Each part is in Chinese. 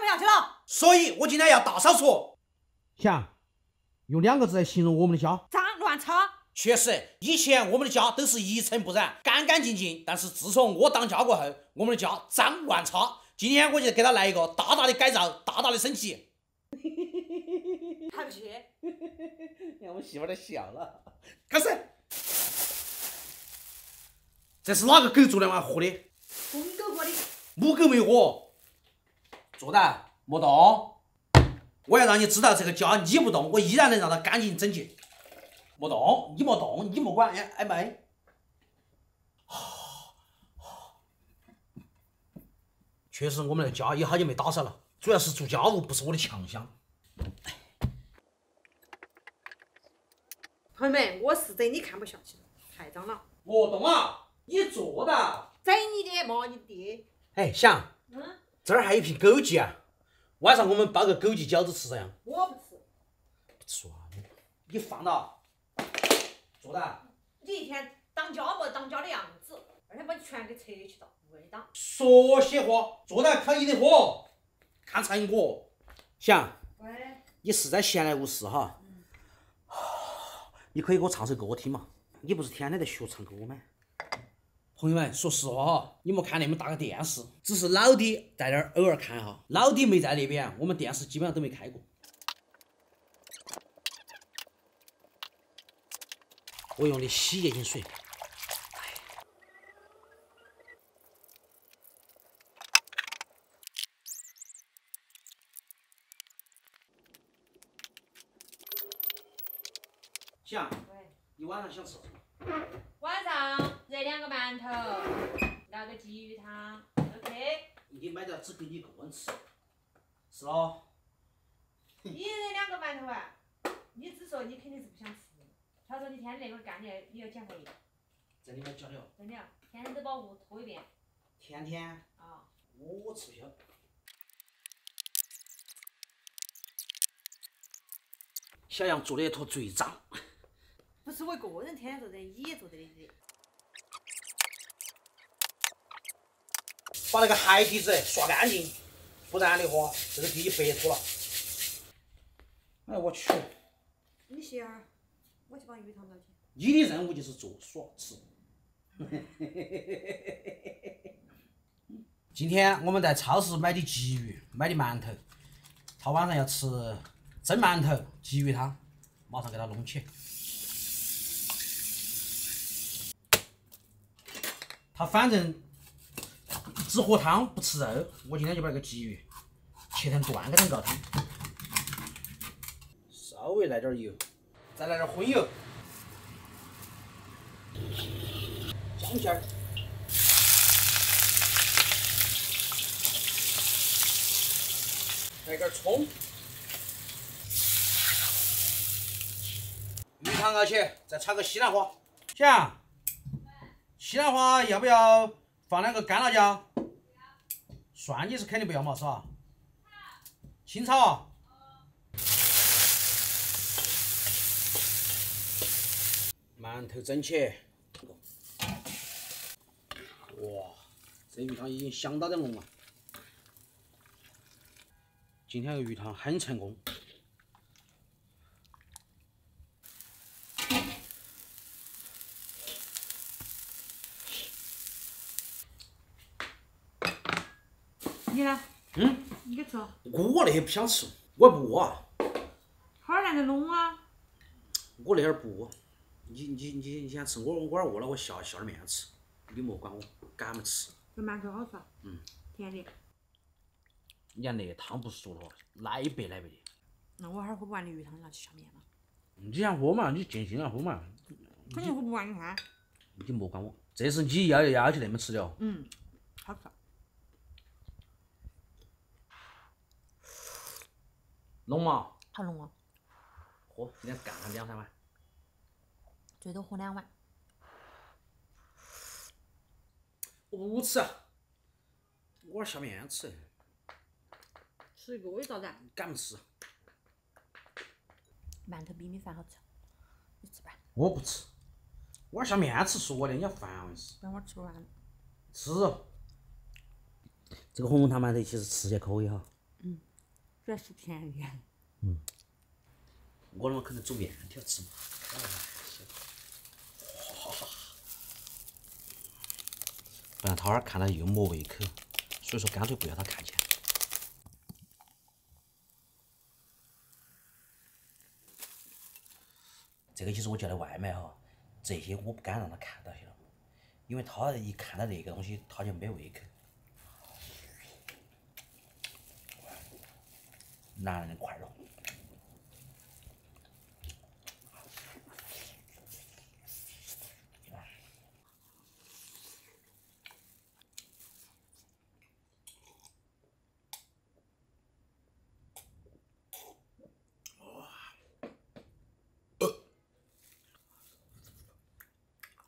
不下去了。所以我今天要大扫除。想用两个字来形容我们的家，脏乱差。确实，以前我们的家都是一尘不染、干干净净，但是自从我当家过后，我们的家脏乱差。今天我就给他来一个大大的改造，大大的升级。还不去？你看我媳妇儿都笑了。开始。这是哪个狗昨天晚上喝的？公狗喝的。母狗没喝。坐到，莫动。我要让你知道，这个家你不动，我依然能让它干净整洁。莫动，你莫动，你莫管，哎哎妹。确实，我们的家也好久没打扫了，主要是做家务不是我的强项。朋友们，我是真的看不下去了，太脏了。莫动啊！你坐到。整你的骂你爹。哎，想。嗯。这儿还有一瓶枸杞啊，晚上我们包个枸杞饺子吃咋样？我不吃。不吃啊？你放到。坐到。你一天当家不当家的样子，二天把你全给扯去了。说些话，坐到看你的火，看成果。想。喂。你实在闲来无事哈。你可以给我唱首歌听嘛？你不是天天在学唱歌吗？朋友们，说实话哈，你莫看那么大个电视，只是老弟在那儿偶尔看哈。老弟没在那边，我们电视基本上都没开过。我用的洗洁精水。想，你晚上想吃什么？晚上热两个馒头，熬个鲫鱼汤，OK。一定买点只给你一个人吃，是喽。你热两个馒头啊？你只说你肯定是不想吃，他说你天天那会儿干的你要减肥。真的吗？假的哦？真的，天天都把屋拖一遍。天天？啊。我吃不消。小杨做的一坨最脏。不是我一个人天天做的，你也做得的把那个海底子刷干净，不然的话，这个地就白拖了。哎，我去！你歇会儿，我去把鱼塘捞起。你的任务就是做耍吃。今天我们在超市买的鲫鱼，买的馒头，他晚上要吃蒸馒头、鲫鱼汤，马上给他弄起。他反正只喝汤不吃肉，我今天就把那个鲫鱼切成段给他熬汤，稍微来点油，再来点荤油，香片儿，来点葱，鱼汤熬起，再炒个西兰花，姐。西兰花要不要放两个干辣椒？蒜你是肯定不要嘛，是吧？青炒。馒头蒸起。哇，这鱼汤已经相当的浓了。今天的鱼汤很成功。你呢？我那些不想吃，我不饿。好儿来个弄啊！我那会儿不饿，你你你你先吃，我我饿了，我下下点面吃，你莫管我，敢么吃。这馒头好吃。嗯。甜的。你看那汤不说了，奶白奶白的。那我哈儿喝不完的鱼汤，拿去下面嘛。你先喝嘛，你尽兴了喝嘛。肯定喝不完，你看。你莫管我，这是你要要求那么吃的哦。嗯，好吃。浓嘛？好浓哦。喝，今天干上两三碗。最多喝两碗。我不吃，我下面吃。吃一个味道噻。敢不吃？馒头比米饭好吃，你吃吧。我不吃，我下面吃说的，你要烦我是。等会儿吃不完。吃。这个红红汤馒头其实吃也可以哈。嗯。主要是便宜。我他妈可能煮面条吃嘛。不然他那儿看到又没胃口，所以说干脆不要他看见。这个就是我叫的外卖哈，这些我不敢让他看到，晓得不？因为他一看到这个东西，他就没胃口。男人的快乐。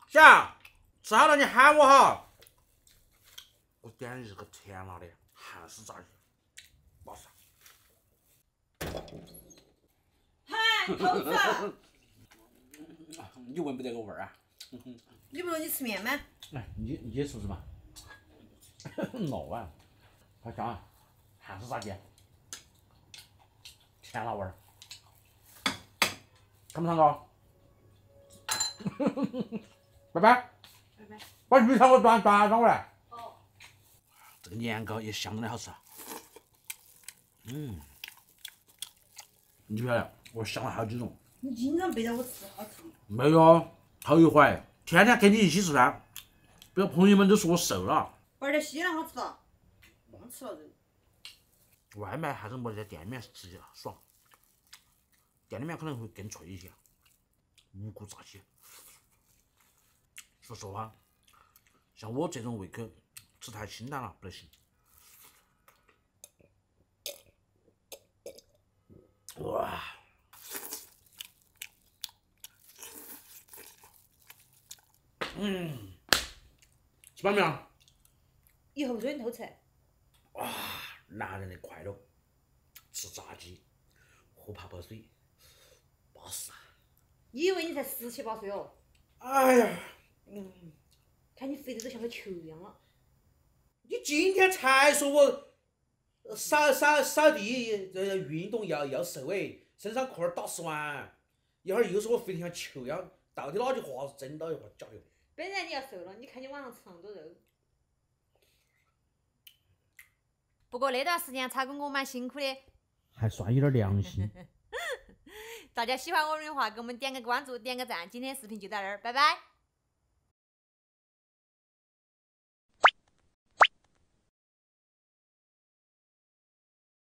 翔，吃好了你喊我哈。我点的是个甜辣的韩式炸鸡，巴适。你闻不得个味儿啊？你不说你吃面吗？来，你你也试试嘛。闹啊！好香啊！还是炸鸡，甜辣味儿，看不上高？拜拜。拜拜。把鱼汤给我端端上过来。哦。这个年糕也相当的好吃。嗯。你不晓得，我想了好几种。你经常背着我吃，好吃。没有，头一回，天天跟你一起吃饭，不要朋友们都说我瘦了。玩点稀烂好吃了，忘吃了这。外卖还是没得在店里面吃起爽，店里面可能会更脆一些。无骨炸鸡，说实话，像我这种胃口，吃太清淡了不得行。哇！嗯，吃饱没有？以后不准偷吃。哇，男人的快乐，吃炸鸡，喝泡泡水，巴适啊！你以为你才十七八岁哦？哎呀，嗯，看你肥得都像个球一样了。你今天才说我扫扫扫地，这运动要要瘦哎，身上裤儿打十万，一会儿又说我肥得像球一样，到底哪句话是真，哪句话假的？本来你要瘦了，你看你晚上吃那么多肉。不过那段时间叉哥我蛮辛苦的，还算有点良心。大家喜欢我们的话，给我们点个关注，点个赞。今天视频就到这儿，拜拜。